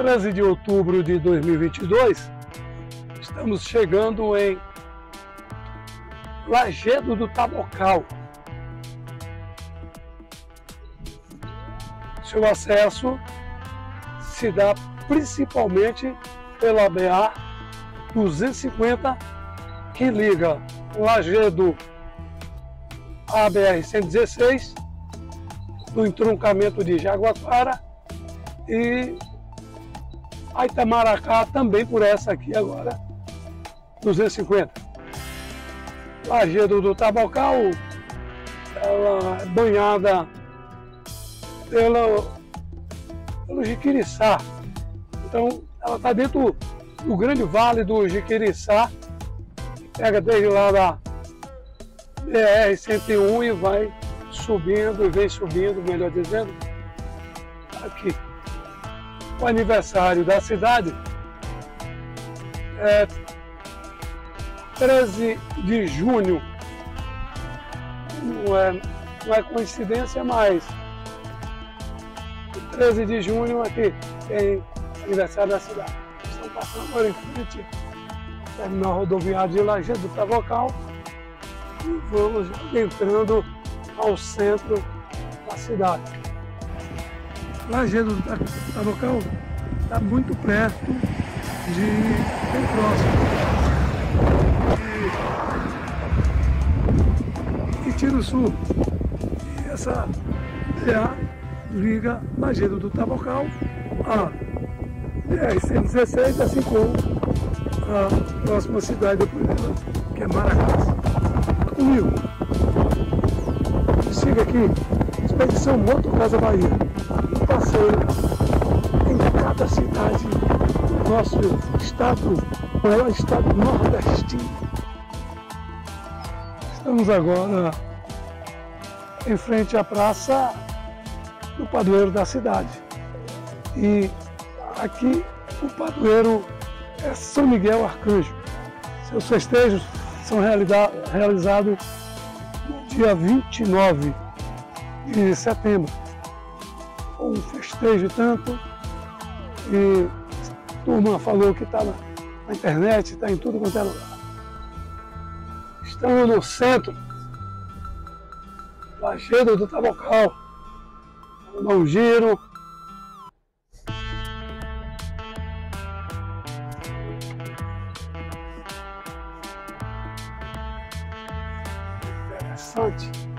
13 de outubro de 2022, estamos chegando em Lagedo do Tabocal. Seu acesso se dá principalmente pela BA 250 que liga Lagedo à BR 116 no entroncamento de Jaguaquara e a Itamaracá também por essa aqui agora, 250. Lagedo do Tabocal, ela é banhada pelo, pelo Jiquiriçá. Então ela está dentro do grande vale do Jiquiriçá, pega desde lá da BR-101 e vai subindo, e vem subindo, melhor dizendo, aqui. O aniversário da cidade é 13 de junho. Não é, não é coincidência, mas 13 de junho aqui tem aniversário da cidade. Estão passando agora em frente ao terminal rodoviário de Lajeado do Tavocal e vamos entrando ao centro da cidade. Lajeado do Tavocal está muito perto de bem próximo. E, e Tiro Sul. E essa BA liga Lajeado do Tavocal a BR-116, assim como a próxima cidade depois dela, que é Maracás. Comigo siga aqui, Expedição Moto Casa Bahia. Passeio em cada cidade do nosso estado, maior estado nordestino. Estamos agora em frente à praça do padroeiro da cidade. E aqui o padroeiro é São Miguel Arcanjo. Seus festejos são realizados dia 29 de setembro. Um festejo tanto e a turma falou que está na, na, internet, está em tudo quanto é lugar. Estamos no centro, Lajeado do Tabocal. Vamos dar um giro. Interessante.